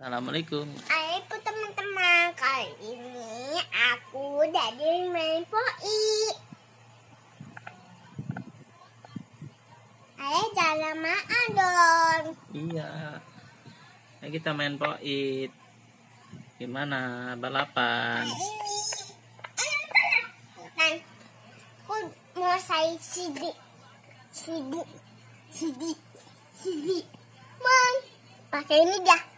Assalamualaikum. Hai teman-teman, kali ini aku dari main poi. Ayo jalan makan dong. Iya. Ayo kita main poit. Gimana balapan? Ayo. Kan, aku mau saya sidik, sidik, sidik, sidik. Bang, pakai ini dah.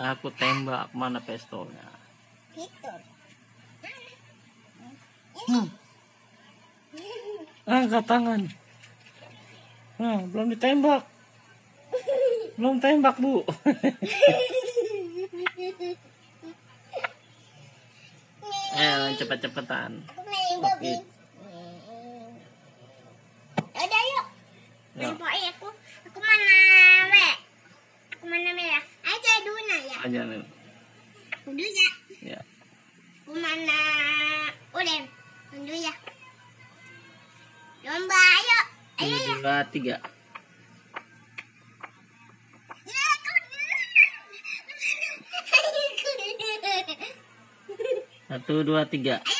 Aku tembak mana pistolnya? Gitu. Hmm. Angkat tangan. Nah, belum ditembak. Belum tembak, Bu. eh, cepet-cepetan. Aku main Ya. Main poi aku. Aku mana we? Aku mana merah? Aja dulu ya. Aja nih. Aku dulu ya. Ya. Aku mana udah. Dulu ya. Lomba ayo. Ayo ya. dua, tiga. Ya, Satu, dua, tiga. Ayo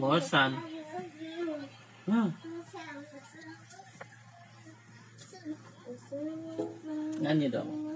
Bosan. Hmm. Nyanyi dong.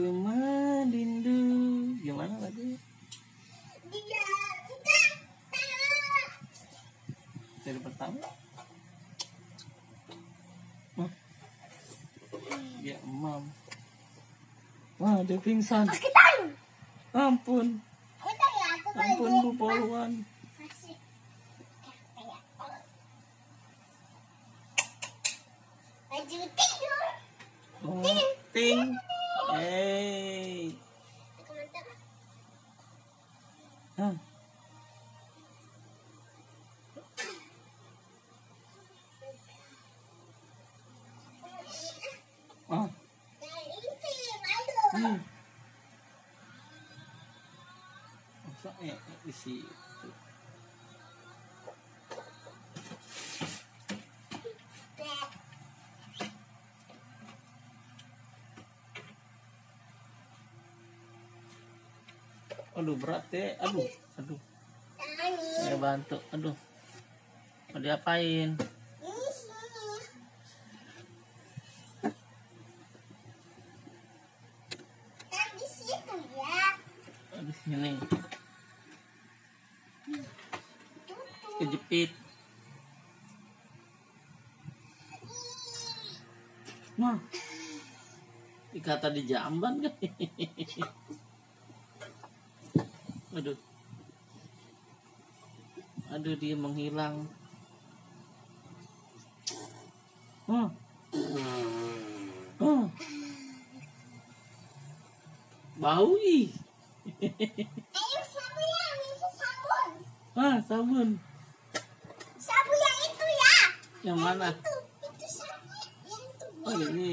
Aku merindu. Gimana lagi? Dia kita Dari pertama. Wah. Ya, emam. Wah, dia pingsan. kita. Ampun. Ya Ampun, Bu. Masih. Baju tidur. Oh, ting. Eh. Aduh berat deh. Aduh, aduh. Tani. Saya bantu. Aduh. Mau diapain? Ini sini. Kan di situ ya. Aduh sini. Tutup. Kejepit. Nah. Dikata di jamban kan. Aduh. Aduh dia menghilang. Oh. Oh. Bau ih. Ayo sabun ya, ini sabun. Ah, sabun yang eh, mana? itu, itu yang itu oh ini.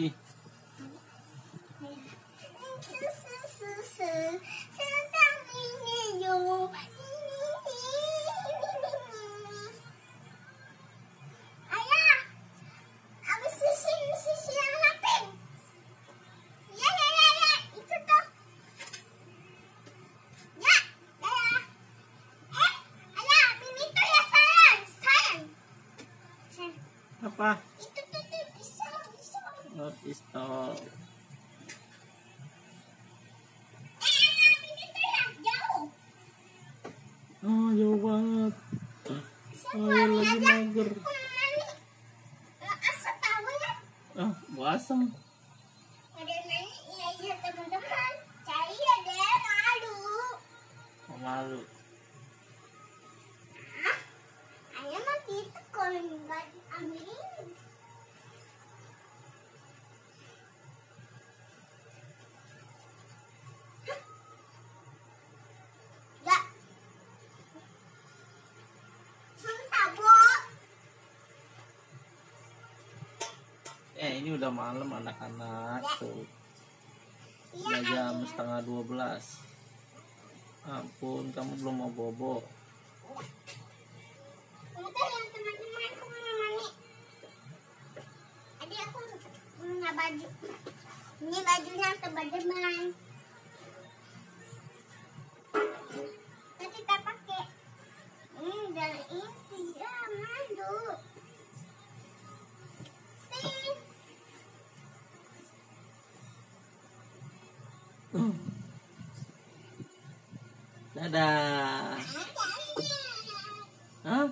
Apa? Itu tuh pisau. Oh, pistol. Eh, ya jauh. Oh, jauh banget. Oh, Semua lagi aja. mager. Ya. Ah, basah. Ada nanya, iya iya teman-teman. Cari ya deh, malu. Oh, malu. Hah? Ayah mah gitu kalau nggak ambil ini. Hah? Nggak. Sumpah, Bu. Eh, ini udah malam anak-anak tuh. Iya, Udah jam Ayah. setengah 12. Ampun, kamu belum mau bobo. Bentar ya teman-teman Dadah. Hah?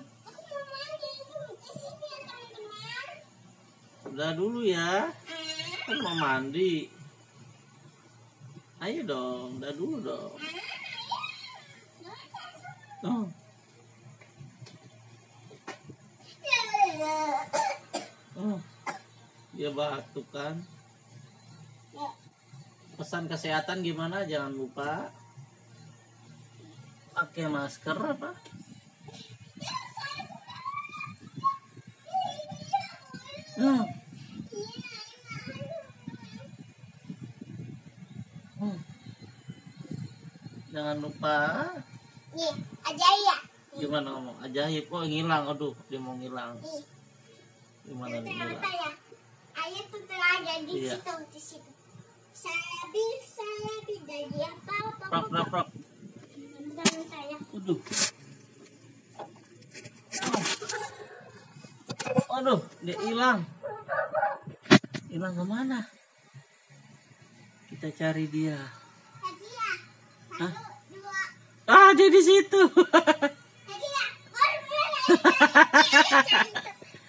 Udah dulu ya. Kan mau mandi. Ayo dong, udah dulu dong. Oh, oh. Dia batuk kan. Pesan kesehatan gimana? Jangan lupa pakai masker apa? Hmm. Hmm. Jangan lupa Nih, ajaib. gimana ngomong ajaib kok ngilang aduh dia mau ngilang gimana nih ngilang ya, ayah tuh terada di Iya. situ, di situ. Saya bisa lebih dari apa-apa. prok prok prok saya. aduh aduh dia hilang. Hilang ke mana? Kita cari dia. Ya, Hah? ah dia di situ. Tadi ya, baru mulai.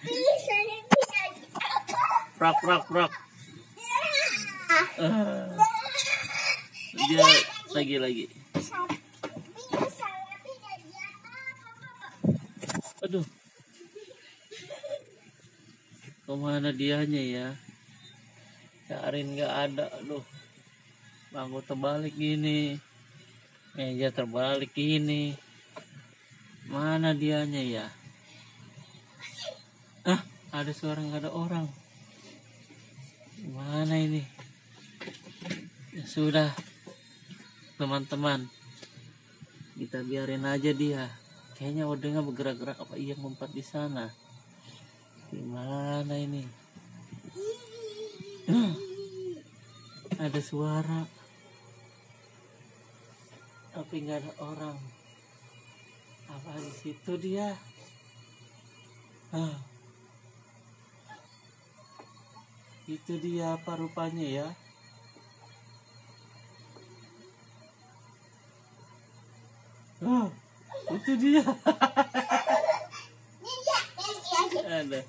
Bisa lebih dari apa. prok prok prok Ah, Ah, dia lagi lagi apa. aduh. Ke mana dianya ya? Cariin nggak ada aduh. Bangku terbalik gini. Meja terbalik gini. Mana dianya ya? Ah ada suara nggak ada orang? Mana ini ya sudah. Teman-teman. Kita biarin aja dia. Kayaknya odengnya bergerak-gerak apa iya ngumpet di sana. Gimana ini? Ada suara. Tapi nggak ada orang. Apa di situ dia? Itu dia apa rupanya ya itu dia. Ada.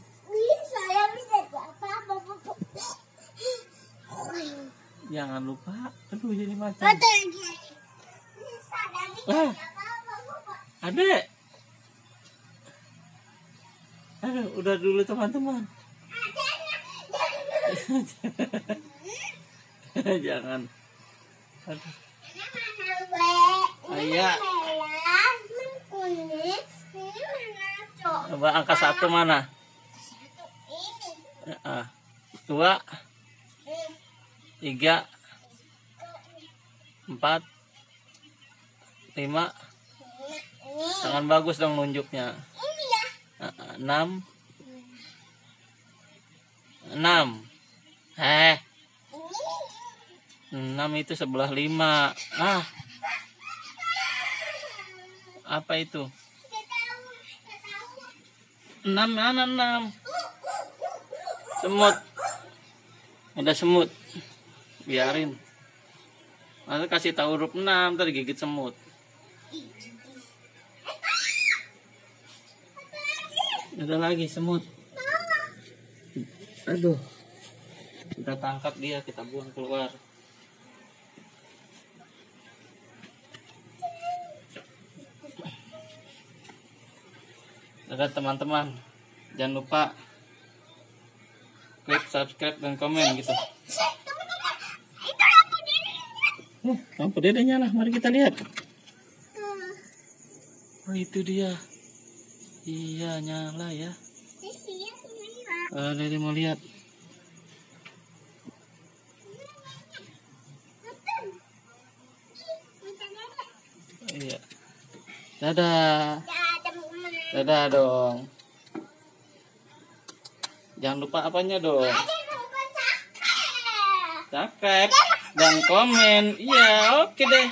Jangan lupa. Aduh jadi macam. Ah. adek aduh udah dulu teman-teman. Jangan. Aduh. Ayah. Coba angka satu mana? Ah tiga. Empat. Lima. Tangan bagus dong nunjuknya. Enam. Enam. Eh Ini. enam itu sebelah lima. Ah apa itu? Enam mana enam semut. Ada semut. Biarin. Masa kasih tahu huruf enam tadi gigit semut. Ada lagi semut. Aduh. Kita tangkap dia kita buang keluar Dadah teman-teman jangan lupa klik subscribe dan komen gitu. Itu lampu diri. oh, lampu dede nyala mari kita lihat. Tuh. oh itu dia. Iya nyala ya. Eh, dede mau lihat. Iya. Dadah. Dadah dong. Jangan lupa apanya dong? Cakep. subscribe dan komen. Iya oke deh